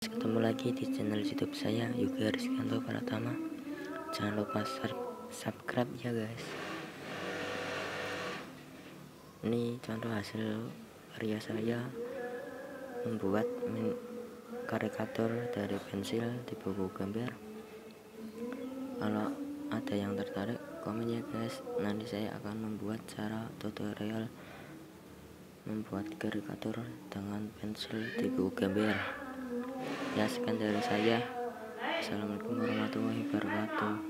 ketemu lagi di channel youtube saya Yoga Rizkanto Pratama. Jangan lupa subscribe ya guys. Ini contoh hasil karya saya membuat karikatur dari pensil di buku gambar. Kalau ada yang tertarik komen ya guys. Nanti saya akan membuat cara tutorial membuat karikatur dengan pensil di buku gambar ya sekian dari saya. Assalamualaikum warahmatullahi wabarakatuh